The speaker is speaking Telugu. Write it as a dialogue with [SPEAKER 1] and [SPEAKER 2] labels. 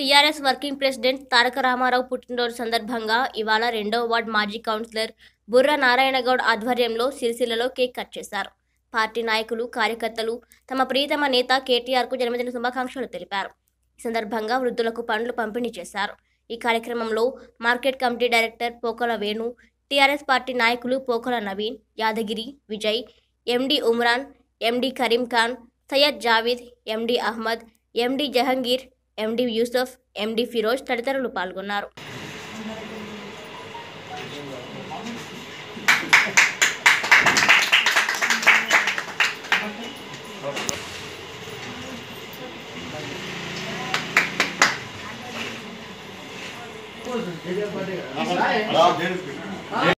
[SPEAKER 1] TRS working president Taraka Rama Rao పుట్టినరోజు సందర్భంగా ఇవాళ రెండో వార్డ్ మాజీ కౌన్సిలర్ బుర్ర నారాయణగౌడ్ ఆధ్వర్యంలో సిరిసిల్లలో కేక్ కట్ చేశారు. పార్టీ నాయకులు కార్యకర్తలు తమ ప్రియతమ నేత కేటీఆర్కు జన్మదిన శుభాకాంక్షలు తెలిపారు. ఈ సందర్భంగా వృద్ధులకు పండ్లు పంపిణీ చేశారు. ఈ కార్యక్రమంలో market committee director Pokala Venu TRS party నాయకులు పోకల నవీన్ యాదగిరి విజయ్ ఎండి ఉమ్రాన్ ఎండి కరీం ఖాన్ సయ్యద్ జావీద్ ఎండి అహ్మద్ ఎండి జహంగీర్ ఎండి యూసఫ్ ఎండి ఫిరోజ్ తదితరులు పాల్గొన్నారు.
[SPEAKER 2] అలా